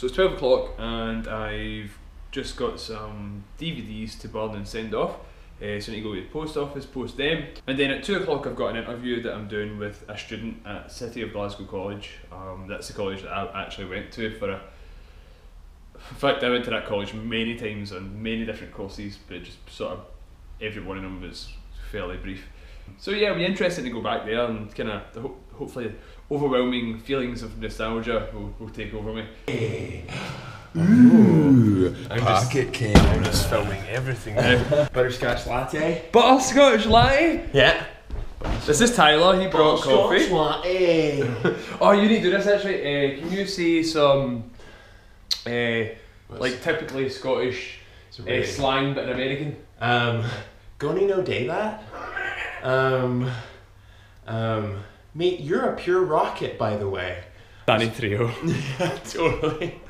So it's 12 o'clock and I've just got some DVDs to burn and send off. Uh, so I need to go to the post office, post them. And then at 2 o'clock I've got an interview that I'm doing with a student at City of Glasgow College. Um, that's the college that I actually went to for a... In fact, I went to that college many times on many different courses, but just sort of every one of them was fairly brief. So yeah, it'll be interesting to go back there and kind of hopefully overwhelming feelings of nostalgia will, will take over me. Ooh, I'm pocket just, king. I'm just filming everything now. Butterscotch latte. Butterscotch latte. yeah. This is Tyler. He brought Butterscotch coffee. latte. Oh, you need to do this actually. Uh, can you see some, uh, like typically Scottish uh, slang but in American? Um, Goni no day that. Um, um, mate, you're a pure rocket, by the way. Danny Trio. yeah, totally.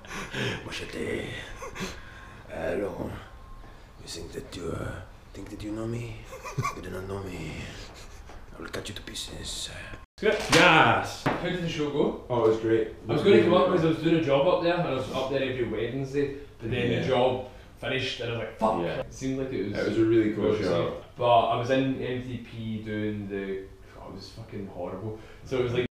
What's a day? I don't. You think that you uh, think that you know me? You do not know me. I will cut you to pieces. Good. Yes. How did the show go? Oh, it was great. I was going to come up because I was doing a job up there and I was up there every Wednesday, but then Yeah. the job finished and I was like, fuck. Yeah. It seemed like it was. It was a really cool show. But I was in MTP doing the. Oh, it was fucking horrible. So it was like.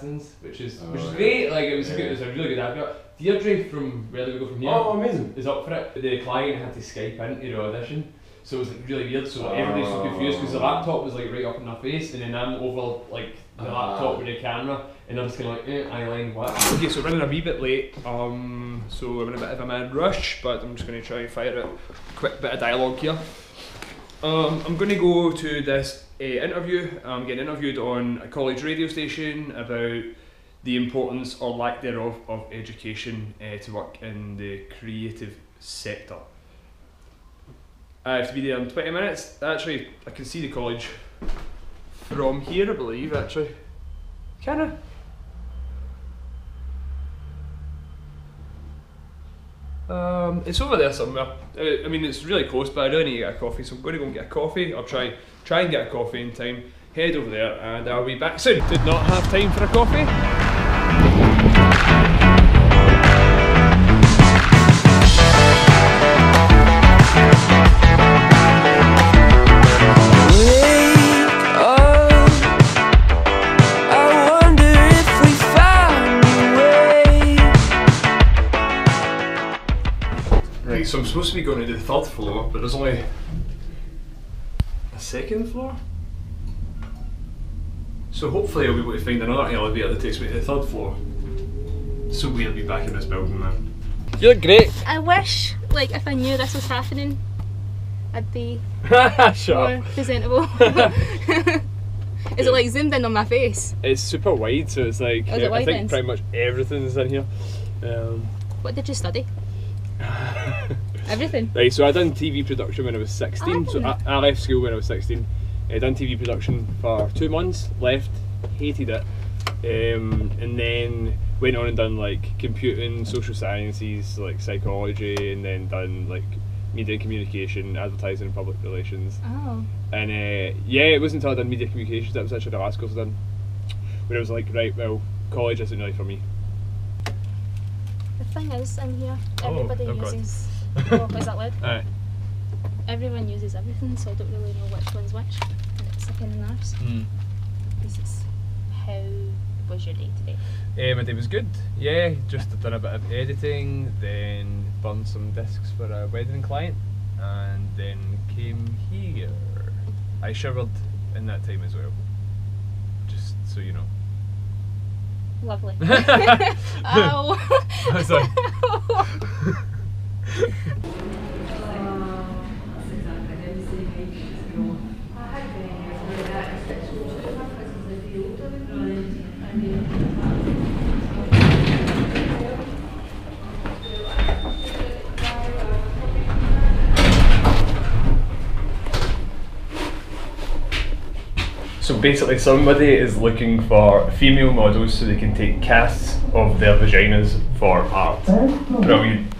Which is which is Oh, great. Like it was, a yeah. good, it was a really good advert. Deirdre from Where Do We Go From Here Oh, amazing. is up for it. The client had to Skype into the audition, so it was like really weird. So everybody's so confused because the Oh. laptop was like right up in their face, and then I'm over like the Ah. laptop with the camera, and I'm just kind of like, eh, eyeline what? Okay, so we're running a wee bit late. Um, so I'm in a bit of a mad rush, but I'm just going to try and fire a quick bit of dialogue here. Um, I'm going to go to this uh, interview. I'm getting interviewed on a college radio station about the importance or lack thereof of education uh, to work in the creative sector. I have to be there in 20 minutes. Actually, I can see the college from here, I believe, actually. Can I? Um, it's over there somewhere. Uh, I mean, it's really close, but I really need to get a coffee, so I'm going to go and get a coffee. I'll try try and get a coffee in time. Head over there, and I'll be back soon. Did not have time for a coffee. So I'm supposed to be going to the third floor, but there's only a second floor. So hopefully I'll be able to find another elevator that takes me to the third floor. So weird to be back in this building, man. You look great. I wish, like, if I knew this was happening, I'd be more presentable. Is it like zoomed in on my face? It's super wide, so it's like Oh, is it I think then? pretty much everything's in here. Um, What did you study? Everything. Right, so I done TV production when I was 16. Ah. So I, I left school when I was 16. I done TV production for two months, left, hated it, um, and then went on and done like computing, social sciences, like psychology, and then done like media and communication, advertising and public relations. Oh. And uh, yeah, it wasn't until I done media communications that was actually the last course I done. When I was like, right, well, college isn't really for me. The thing is, in here, Oh, everybody oh God. Oh, is that loud? Aye. Everyone uses everything, so I don't really know which one's which. And it's a pain in the arse. Mm. This is how was your day today? Uh, my day was good. Yeah, just done a bit of editing, then burned some discs for a wedding client, and then came here. I showered in that time as well. Just so you know. Lovely. Ow! Sorry. So basically, somebody is looking for female models so they can take casts of their vaginas for art. Brilliant.